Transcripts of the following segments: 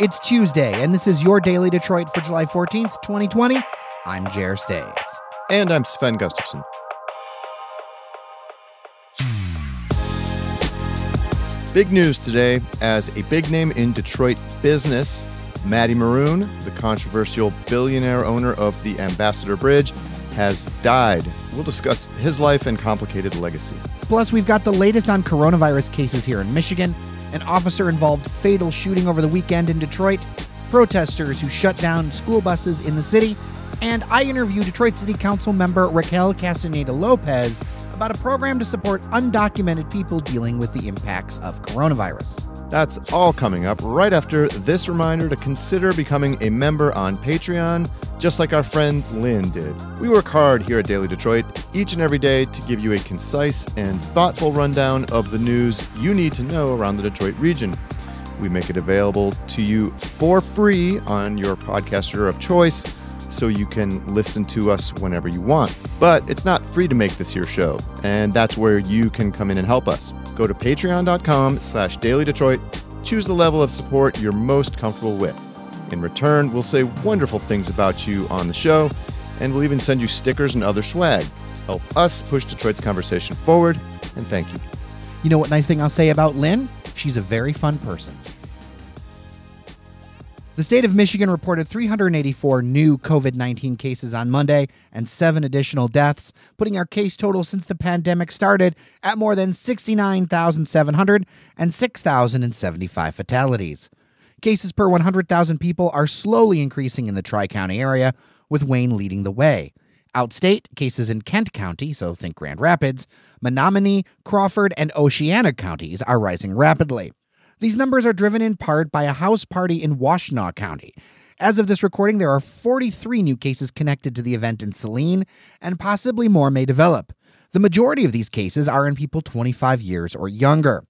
It's Tuesday, and this is your Daily Detroit for July 14th, 2020. I'm Jer Staes. And I'm Sven Gustafson. Big news today as a big name in Detroit business, Matty Moroun, the controversial billionaire owner of the Ambassador Bridge, has died. We'll discuss his life and complicated legacy. Plus, we've got the latest on coronavirus cases here in Michigan, an officer involved fatal shooting over the weekend in Detroit, protesters who shut down school buses in the city, and I interview Detroit City Council member Raquel Castaneda Lopez about a program to support undocumented people dealing with the impacts of coronavirus. That's all coming up right after this reminder to consider becoming a member on Patreon, just like our friend Lynn did. We work hard here at Daily Detroit each and every day to give you a concise and thoughtful rundown of the news you need to know around the Detroit region. We make it available to you for free on your podcaster of choice so you can listen to us whenever you want. But it's not free to make this here show, and that's where you can come in and help us. Go to patreon.com slash dailydetroit, choose the level of support you're most comfortable with. In return, we'll say wonderful things about you on the show, and we'll even send you stickers and other swag. Help us push Detroit's conversation forward, and thank you. You know what nice thing I'll say about Lynn? She's a very fun person. The state of Michigan reported 384 new COVID 19 cases on Monday and seven additional deaths, putting our case total since the pandemic started at more than 69,700 and 6,075 fatalities. Cases per 100,000 people are slowly increasing in the Tri County area, with Wayne leading the way. Outstate, cases in Kent County, so think Grand Rapids, Menominee, Crawford, and Oceana counties are rising rapidly. These numbers are driven in part by a house party in Washtenaw County. As of this recording, there are 43 new cases connected to the event in Saline, and possibly more may develop. The majority of these cases are in people 25 years or younger.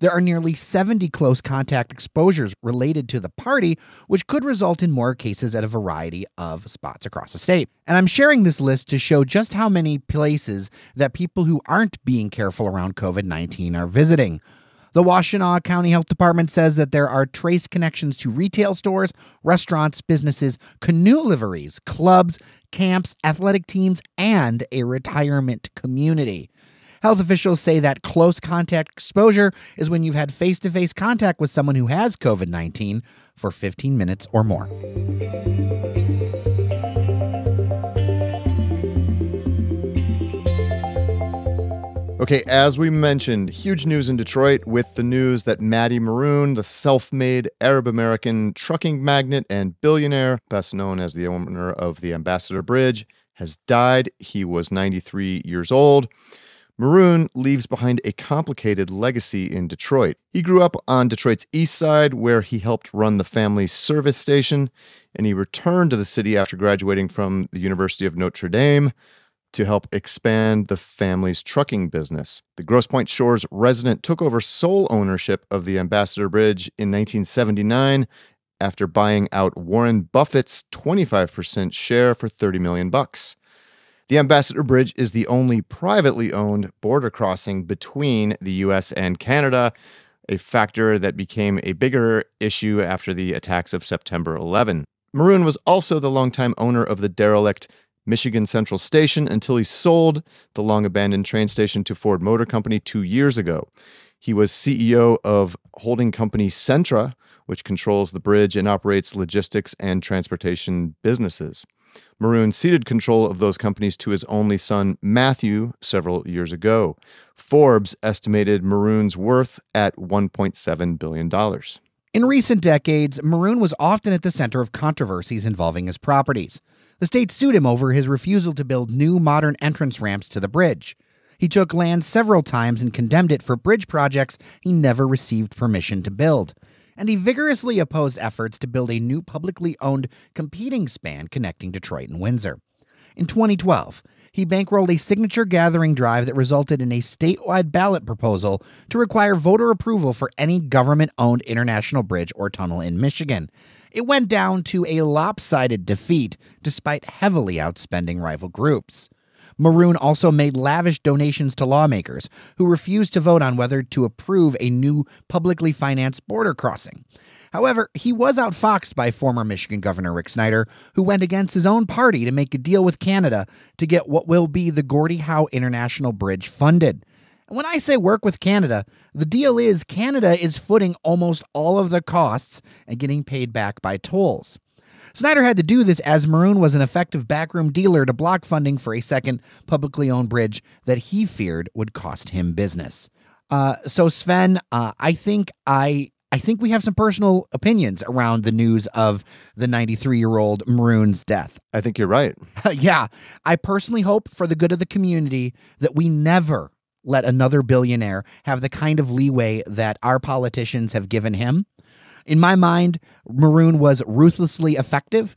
There are nearly 70 close contact exposures related to the party, which could result in more cases at a variety of spots across the state. And I'm sharing this list to show just how many places that people who aren't being careful around COVID 19 are visiting. The Washtenaw County Health Department says that there are trace connections to retail stores, restaurants, businesses, canoe liveries, clubs, camps, athletic teams, and a retirement community. Health officials say that close contact exposure is when you've had face to face contact with someone who has COVID 19 for 15 minutes or more. Okay, as we mentioned, huge news in Detroit with the news that Matty Moroun, the self made Arab American trucking magnate and billionaire, best known as the owner of the Ambassador Bridge, has died. He was 93 years old. Moroun leaves behind a complicated legacy in Detroit. He grew up on Detroit's east side, where he helped run the family's service station, and he returned to the city after graduating from the University of Notre Dame to help expand the family's trucking business. The Grosse Pointe Shores resident took over sole ownership of the Ambassador Bridge in 1979 after buying out Warren Buffett's 25% share for 30 million bucks. The Ambassador Bridge is the only privately owned border crossing between the US and Canada, a factor that became a bigger issue after the attacks of September 11. Moroun was also the longtime owner of the derelict Michigan Central Station until he sold the long abandoned train station to Ford Motor Company two years ago. He was CEO of holding company Centra, which controls the bridge and operates logistics and transportation businesses. Moroun ceded control of those companies to his only son, Matthew, several years ago. Forbes estimated Moroun's worth at $1.7 billion. In recent decades, Moroun was often at the center of controversies involving his properties. The state sued him over his refusal to build new modern entrance ramps to the bridge. He took land several times and condemned it for bridge projects he never received permission to build. And he vigorously opposed efforts to build a new publicly owned competing span connecting Detroit and Windsor. In 2012, he bankrolled a signature gathering drive that resulted in a statewide ballot proposal to require voter approval for any government owned international bridge or tunnel in Michigan. It went down to a lopsided defeat despite heavily outspending rival groups. Moroun also made lavish donations to lawmakers who refused to vote on whether to approve a new publicly financed border crossing. However, he was outfoxed by former Michigan Governor Rick Snyder, who went against his own party to make a deal with Canada to get what will be the Gordie Howe International Bridge funded. And when I say work with Canada, the deal is Canada is footing almost all of the costs and getting paid back by tolls. Snyder had to do this as Moroun was an effective backroom dealer to block funding for a second publicly owned bridge that he feared would cost him business. Uh, so Sven, uh, I think I I think we have some personal opinions around the news of the 93 year old Moroun's death. I think you're right. yeah, I personally hope for the good of the community that we never let another billionaire have the kind of leeway that our politicians have given him. In my mind, Moroun was ruthlessly effective.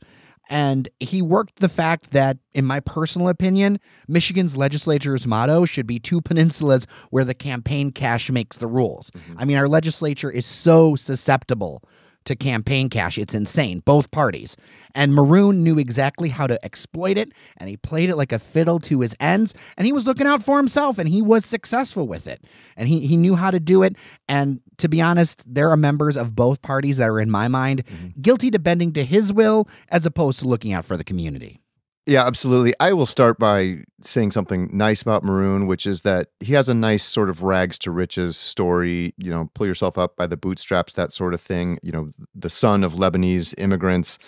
And he worked the fact that, in my personal opinion, Michigan's legislature's motto should be two peninsulas where the campaign cash makes the rules. Mm-hmm. I mean, our legislature is so susceptible to campaign cash. It's insane, both parties. And Moroun knew exactly how to exploit it, and he played it like a fiddle to his ends, and he was looking out for himself, and he was successful with it. And he, he knew how to do it. And to be honest, there are members of both parties that are, in my mind, mm-hmm. guilty to bending to his will as opposed to looking out for the community. Yeah, absolutely. I will start by saying something nice about Moroun, which is that he has a nice sort of rags to riches story, you know, pull yourself up by the bootstraps, that sort of thing. You know, the son of Lebanese immigrants,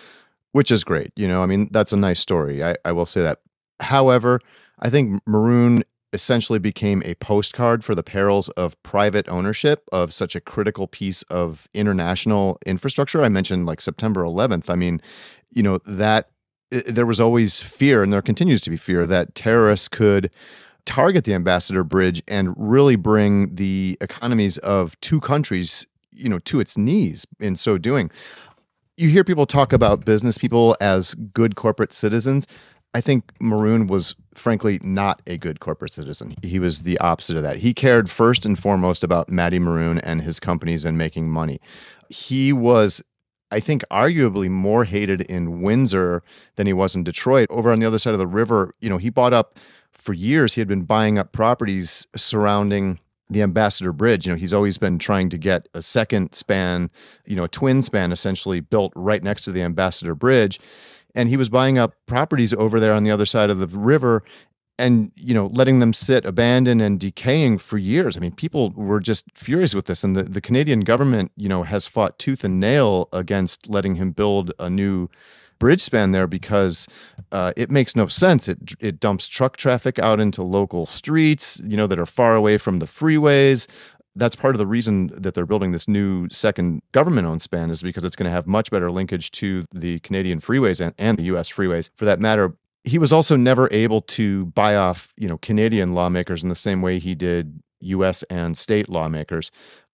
which is great. You know, I mean, that's a nice story. I, I will say that. However, I think Moroun essentially became a postcard for the perils of private ownership of such a critical piece of international infrastructure. I mentioned like September 11th. I mean, you know, that Uh, there was always fear, and there continues to be fear, that terrorists could target the Ambassador Bridge and really bring the economies of two countries, you know, to its knees in so doing. You hear people talk about business people as good corporate citizens. I think Moroun was frankly not a good corporate citizen. He was the opposite of that. He cared first and foremost about Matty Moroun and his companies and making money. He was I think arguably more hated in Windsor than he was in Detroit. Over on the other side of the river, you know, he bought up for years, he had been buying up properties surrounding the Ambassador Bridge. You know, he's always been trying to get a second span, you know, a twin span essentially built right next to the Ambassador Bridge. And he was buying up properties over there on the other side of the river and you know letting them sit abandoned and decaying for years. I mean people were just furious with this and the, the canadian government you know has fought tooth and nail against letting him build a new bridge span there because uh, it makes no sense. It, it dumps truck traffic out into local streets you know that are far away from the freeways. That's part of the reason that they're building this new second government owned span is because it's going to have much better linkage to the Canadian freeways and, and the US freeways. For that matter he was also never able to buy off, you know, Canadian lawmakers in the same way he did US and state lawmakers.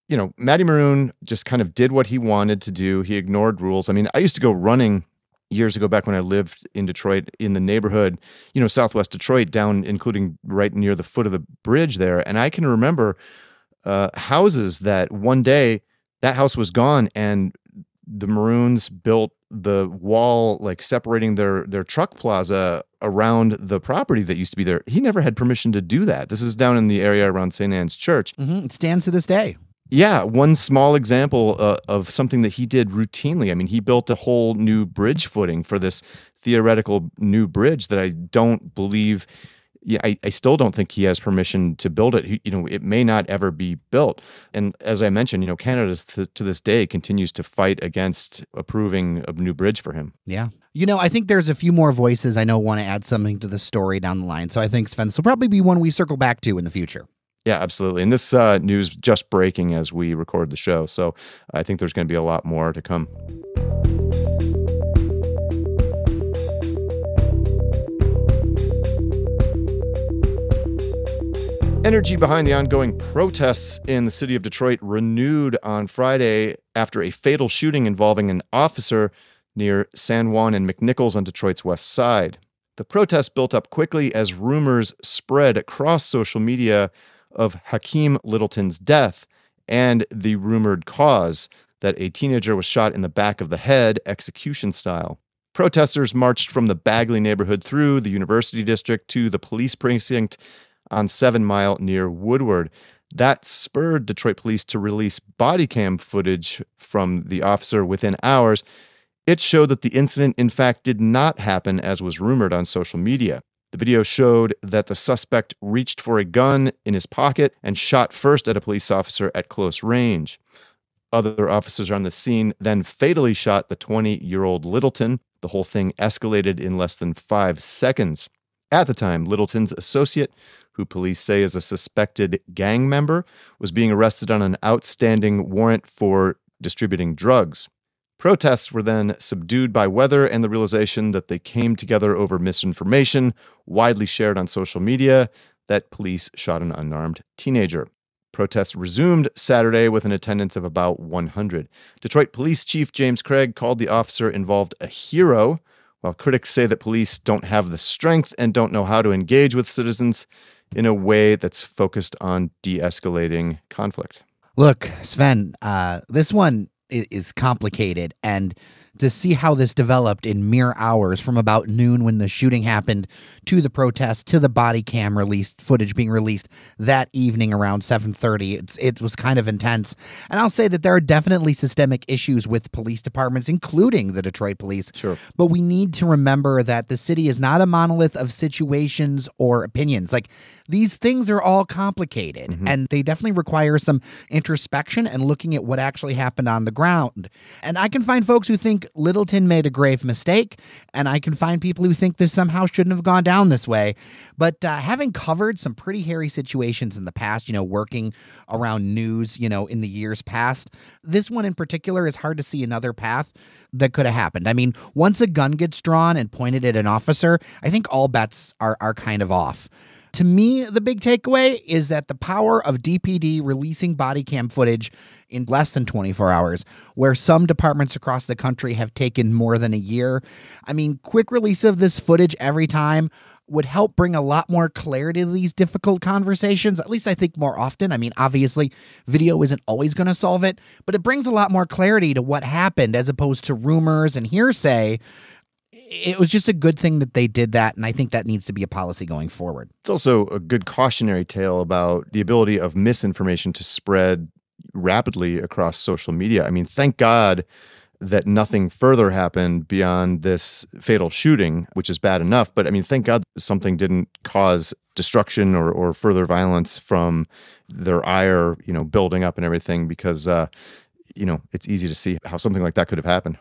You know, Matty Moroun just kind of did what he wanted to do. He ignored rules. I mean, I used to go running years ago back when I lived in Detroit in the neighborhood, you know, southwest Detroit, down including right near the foot of the bridge there. And I can remember uh, houses that one day that house was gone and the Morouns built the wall like separating their their truck plaza around the property that used to be there. He never had permission to do that. This is down in the area around St. Anne's Church. Mm-hmm. It stands to this day. Yeah, one small example uh, of something that he did routinely. I mean, he built a whole new bridge footing for this theoretical new bridge that I don't believe yeah, I, I still don't think he has permission to build it. He, you know, it may not ever be built. And as I mentioned, you know, Canada to, to this day continues to fight against approving a new bridge for him. Yeah. You know, I think there's a few more voices I know want to add something to the story down the line. So I think Sven will probably be one we circle back to in the future. Yeah, absolutely. And this uh, news just breaking as we record the show. So I think there's going to be a lot more to come. Energy behind the ongoing protests in the city of Detroit renewed on Friday after a fatal shooting involving an officer near San Juan and McNichols on Detroit's west side. The protests built up quickly as rumors spread across social media of Hakeem Littleton's death and the rumored cause that a teenager was shot in the back of the head, execution style. Protesters marched from the Bagley neighborhood through the University District to the police precinct on Seven Mile near Woodward. That spurred Detroit police to release body cam footage from the officer within hours. It showed that the incident, in fact, did not happen as was rumored on social media. The video showed that the suspect reached for a gun in his pocket and shot first at a police officer at close range. Other officers on the scene then fatally shot the 20 year old Littleton. The whole thing escalated in less than five seconds. At the time, Littleton's associate, who police say is a suspected gang member, was being arrested on an outstanding warrant for distributing drugs. Protests were then subdued by weather and the realization that they came together over misinformation, widely shared on social media, that police shot an unarmed teenager. Protests resumed Saturday with an attendance of about 100. Detroit Police Chief James Craig called the officer involved a hero. While critics say that police don't have the strength and don't know how to engage with citizens in a way that's focused on de escalating conflict. Look, Sven, uh, this one is complicated. And to see how this developed in mere hours from about noon when the shooting happened to the protest to the body cam released footage being released that evening around 7:30 it's it was kind of intense. And I'll say that there are definitely systemic issues with police departments including the Detroit police. Sure. But we need to remember that the city is not a monolith of situations or opinions. Like these things are all complicated mm-hmm. and they definitely require some introspection and looking at what actually happened on the ground. And I can find folks who think Littleton made a grave mistake, and I can find people who think this somehow shouldn't have gone down this way. But uh, having covered some pretty hairy situations in the past, you know, working around news, you know, in the years past, this one in particular is hard to see another path that could have happened. I mean, once a gun gets drawn and pointed at an officer, I think all bets are, are kind of off. To me, the big takeaway is that the power of DPD releasing body cam footage in less than 24 hours, where some departments across the country have taken more than a year. I mean, quick release of this footage every time would help bring a lot more clarity to these difficult conversations. At least I think more often. I mean, obviously, video isn't always going to solve it, but it brings a lot more clarity to what happened as opposed to rumors and hearsay it was just a good thing that they did that. And I think that needs to be a policy going forward. It's also a good cautionary tale about the ability of misinformation to spread rapidly across social media. I mean, thank God that nothing further happened beyond this fatal shooting, which is bad enough. But I mean, thank God something didn't cause destruction or, or further violence from their ire, you know, building up and everything, because, uh, you know, it's easy to see how something like that could have happened.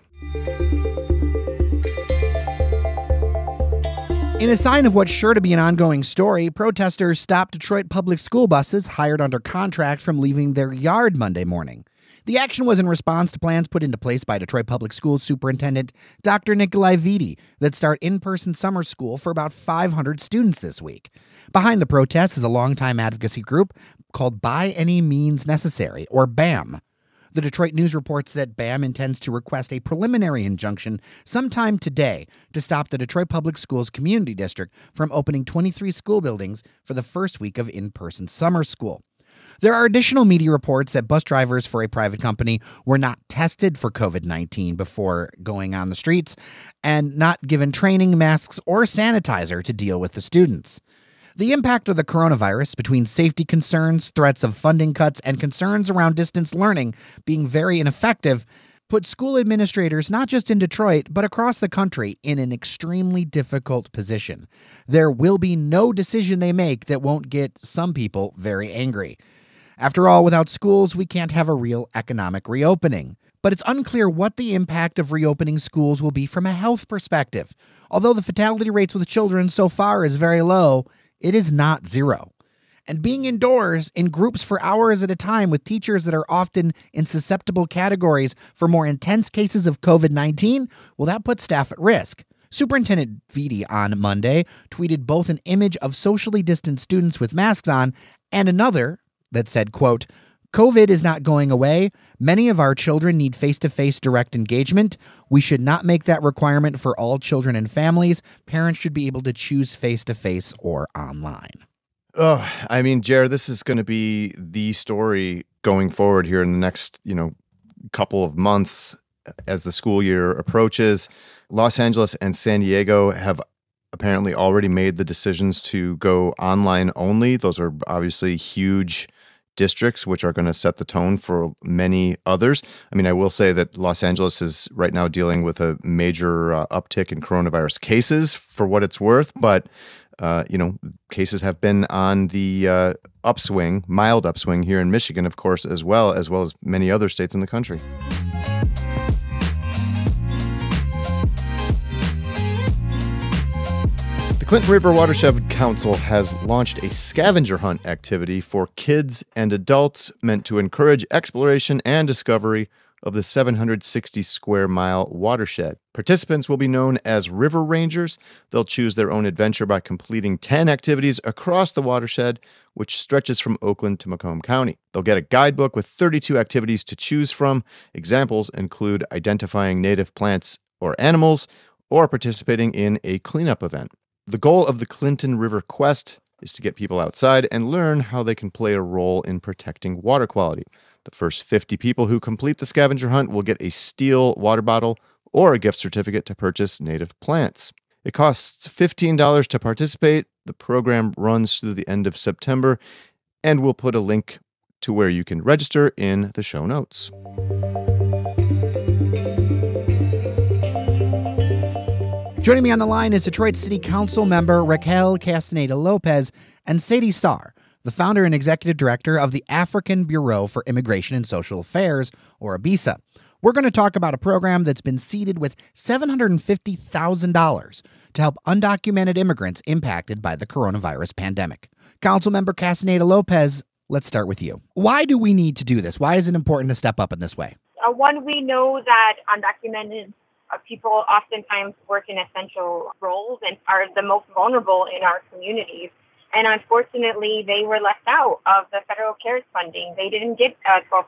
In a sign of what's sure to be an ongoing story, protesters stopped Detroit public school buses hired under contract from leaving their yard Monday morning. The action was in response to plans put into place by Detroit Public Schools Superintendent Dr. Nikolai Vitti that start in person summer school for about 500 students this week. Behind the protest is a longtime advocacy group called By Any Means Necessary, or BAM. The Detroit News reports that BAM intends to request a preliminary injunction sometime today to stop the Detroit Public Schools Community District from opening 23 school buildings for the first week of in person summer school. There are additional media reports that bus drivers for a private company were not tested for COVID 19 before going on the streets and not given training, masks, or sanitizer to deal with the students. The impact of the coronavirus between safety concerns, threats of funding cuts, and concerns around distance learning being very ineffective put school administrators, not just in Detroit, but across the country, in an extremely difficult position. There will be no decision they make that won't get some people very angry. After all, without schools, we can't have a real economic reopening. But it's unclear what the impact of reopening schools will be from a health perspective. Although the fatality rates with children so far is very low, it is not zero. And being indoors in groups for hours at a time with teachers that are often in susceptible categories for more intense cases of COVID 19, well, that puts staff at risk. Superintendent Vitti on Monday tweeted both an image of socially distant students with masks on and another that said, quote, COVID is not going away. Many of our children need face to face direct engagement. We should not make that requirement for all children and families. Parents should be able to choose face to face or online. Oh, I mean, Jared, this is going to be the story going forward here in the next, you know, couple of months as the school year approaches. Los Angeles and San Diego have apparently already made the decisions to go online only. Those are obviously huge districts, which are going to set the tone for many others. I mean, I will say that Los Angeles is right now dealing with a major uh, uptick in coronavirus cases for what it's worth, but uh, you know, cases have been on the uh, upswing, mild upswing here in Michigan, of course, as well, as well as many other states in the country. Clinton River Watershed Council has launched a scavenger hunt activity for kids and adults meant to encourage exploration and discovery of the 760 square mile watershed. Participants will be known as River Rangers. They'll choose their own adventure by completing 10 activities across the watershed, which stretches from Oakland to Macomb County. They'll get a guidebook with 32 activities to choose from. Examples include identifying native plants or animals or participating in a cleanup event. The goal of the Clinton River Quest is to get people outside and learn how they can play a role in protecting water quality. The first 50 people who complete the scavenger hunt will get a steel water bottle or a gift certificate to purchase native plants. It costs $15 to participate. The program runs through the end of September, and we'll put a link to where you can register in the show notes. Joining me on the line is Detroit City Council member Raquel Castaneda Lopez and Seydi Sarr, the founder and executive director of the African Bureau for Immigration and Social Affairs, or ABISA. We're going to talk about a program that's been seeded with $750,000 to help undocumented immigrants impacted by the coronavirus pandemic. Councilmember Castaneda Lopez, let's start with you. Why do we need to do this? Why is it important to step up in this way? Uh, one, we know that undocumented people oftentimes work in essential roles and are the most vulnerable in our communities. And unfortunately, they were left out of the federal CARES funding. They didn't get a $1,200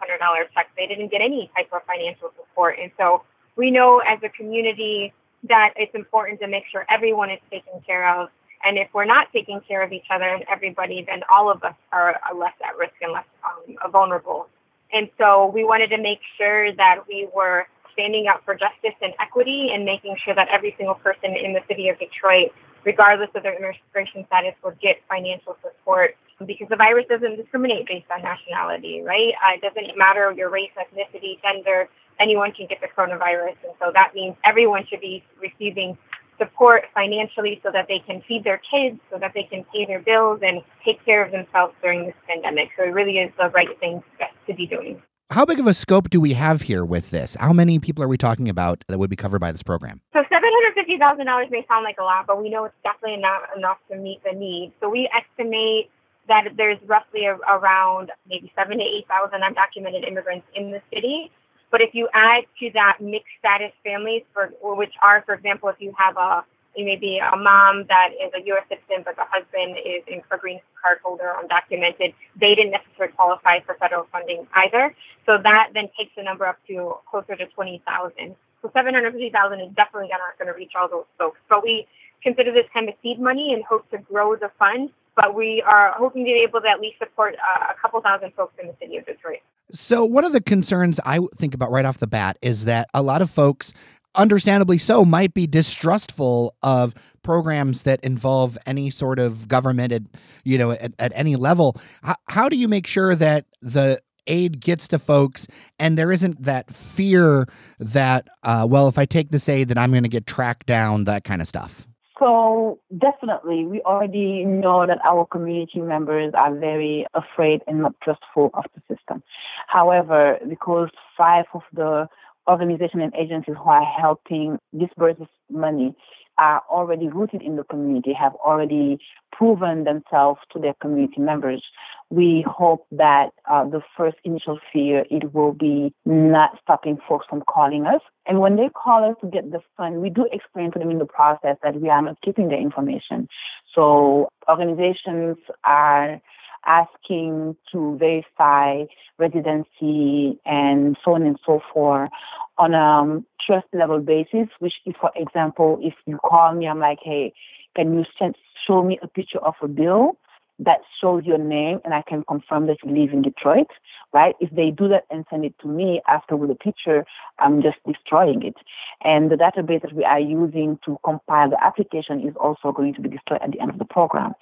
check. They didn't get any type of financial support. And so we know as a community that it's important to make sure everyone is taken care of. And if we're not taking care of each other and everybody, then all of us are less at risk and less um, vulnerable. And so we wanted to make sure that we were standing up for justice and equity and making sure that every single person in the city of Detroit, regardless of their immigration status, will get financial support because the virus doesn't discriminate based on nationality, right? Uh, it doesn't matter your race, ethnicity, gender, anyone can get the coronavirus. And so that means everyone should be receiving support financially so that they can feed their kids, so that they can pay their bills and take care of themselves during this pandemic. So it really is the right thing to be doing. How big of a scope do we have here with this? How many people are we talking about that would be covered by this program? So $750,000 may sound like a lot, but we know it's definitely not enough to meet the need. So we estimate that there's roughly a, around maybe seven to 8,000 undocumented immigrants in the city. But if you add to that mixed status families, for which are, for example, if you have a you may be a mom that is a U.S. citizen, but the husband is a green card holder, undocumented. They didn't necessarily qualify for federal funding either. So that then takes the number up to closer to 20,000. So 750,000 is definitely not going to reach all those folks. But we consider this kind of seed money and hope to grow the fund. But we are hoping to be able to at least support uh, a couple thousand folks in the city of Detroit. So, one of the concerns I think about right off the bat is that a lot of folks understandably so, might be distrustful of programs that involve any sort of government at, you know, at, at any level. How, how do you make sure that the aid gets to folks and there isn't that fear that, uh, well, if I take this aid, then I'm going to get tracked down, that kind of stuff? So definitely, we already know that our community members are very afraid and not trustful of the system. However, because five of the organizations and agencies who are helping disburse this money are already rooted in the community, have already proven themselves to their community members. We hope that uh, the first initial fear it will be not stopping folks from calling us. And when they call us to get the fund, we do explain to them in the process that we are not keeping the information. So organizations are asking to verify residency and so on and so forth on a um, trust level basis, which if, for example, if you call me, I'm like, hey, can you send, show me a picture of a bill? that shows your name and I can confirm that you live in Detroit, right? If they do that and send it to me after with a picture, I'm just destroying it. And the database that we are using to compile the application is also going to be destroyed at the end of the program.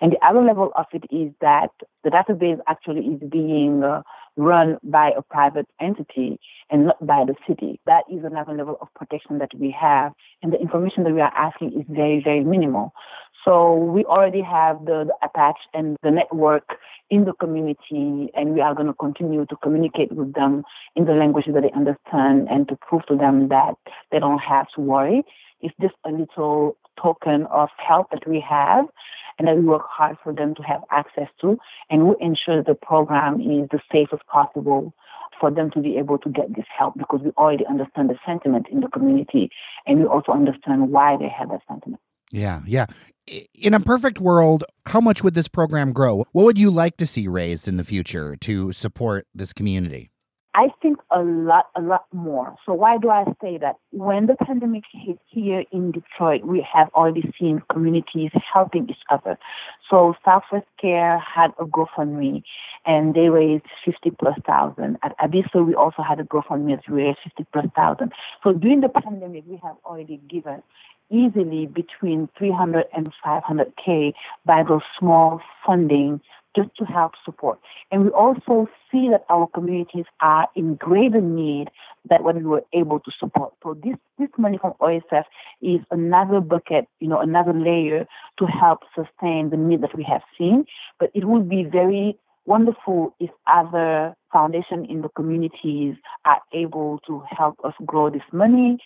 And the other level of it is that the database actually is being uh, run by a private entity and not by the city. That is another level of protection that we have. And the information that we are asking is very, very minimal. So we already have the, the and the network in the community, and we are going to continue to communicate with them in the language that they understand and to prove to them that they don't have to worry. It's just a little token of help that we have and that we work hard for them to have access to, and we ensure the program is the safest possible for them to be able to get this help because we already understand the sentiment in the community and we also understand why they have that sentiment. Yeah, yeah. In a perfect world, how much would this program grow? What would you like to see raised in the future to support this community? I think a lot, a lot more. So why do I say that? When the pandemic hit here in Detroit, we have already seen communities helping each other. So Southwest Care had a GoFundMe and they raised 50 plus thousand. At ABISA, we also had a GoFundMe that raised 50 plus thousand. So during the pandemic, we have already given easily between 300 and 500K by those small funding just to help support. And we also see that our communities are in greater need than when we were able to support. So this, this money from OSF is another bucket, you know, another layer to help sustain the need that we have seen. But it would be very wonderful if other foundations in the communities are able to help us grow this money,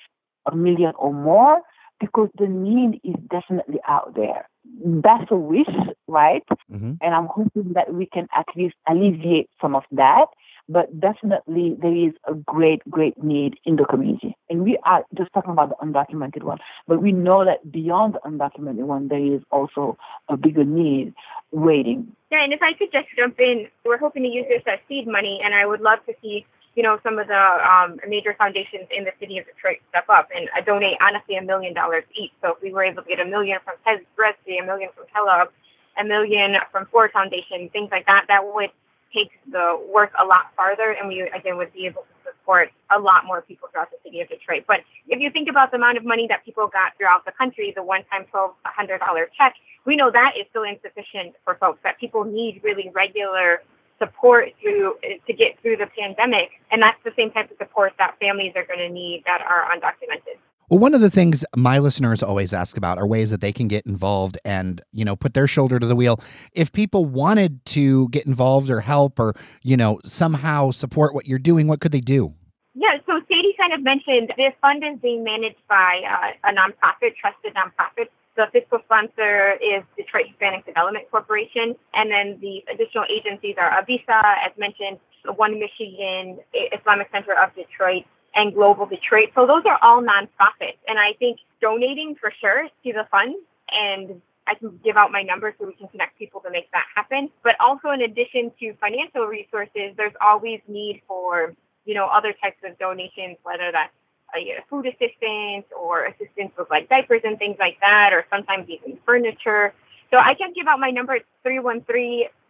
a million or more, because the need is definitely out there. That's a wish, right? Mm-hmm. And I'm hoping that we can at least alleviate some of that. But definitely, there is a great, great need in the community. And we are just talking about the undocumented one, but we know that beyond the undocumented one, there is also a bigger need waiting. Yeah, and if I could just jump in, we're hoping to use this as seed money, and I would love to see you know, some of the um, major foundations in the city of Detroit step up and uh, donate honestly a million dollars each. So if we were able to get a million from Ted Kresge, a million from Kellogg, a million from Ford Foundation, things like that, that would take the work a lot farther and we again would be able to support a lot more people throughout the city of Detroit. But if you think about the amount of money that people got throughout the country, the one time twelve hundred dollar check, we know that is still insufficient for folks, that people need really regular support through to get through the pandemic. And that's the same type of support that families are going to need that are undocumented. Well, one of the things my listeners always ask about are ways that they can get involved and, you know, put their shoulder to the wheel. If people wanted to get involved or help or, you know, somehow support what you're doing, what could they do? Yeah, so Seydi kind of mentioned this fund is being managed by uh, a nonprofit, trusted nonprofit the fiscal sponsor is Detroit Hispanic Development Corporation, and then the additional agencies are ABISA, as mentioned, One Michigan, Islamic Center of Detroit, and Global Detroit. So those are all nonprofits, and I think donating for sure to the fund and I can give out my number so we can connect people to make that happen. But also, in addition to financial resources, there's always need for you know other types of donations, whether that's uh, a food assistance or assistance with like diapers and things like that, or sometimes even furniture. So I can give out my number. It's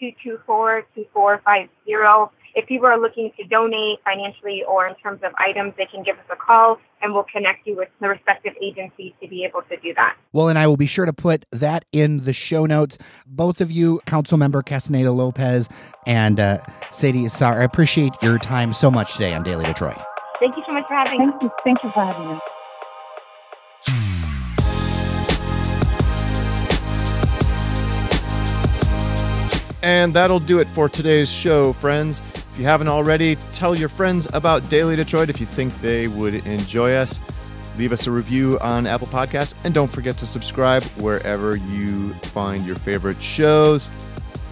313-224-2450. If people are looking to donate financially or in terms of items, they can give us a call and we'll connect you with the respective agencies to be able to do that. Well, and I will be sure to put that in the show notes. Both of you, Council Member Castaneda Lopez and uh, Seydi Assar, I appreciate your time so much today on Daily Detroit. Thank you so much for having Thank you. Thank you for having us. And that'll do it for today's show, friends. If you haven't already, tell your friends about Daily Detroit if you think they would enjoy us. Leave us a review on Apple Podcasts, and don't forget to subscribe wherever you find your favorite shows.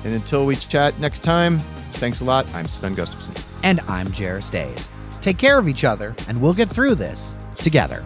And until we chat next time, thanks a lot. I'm Sven Gustafson. And I'm Staes. Take care of each other, and we'll get through this together.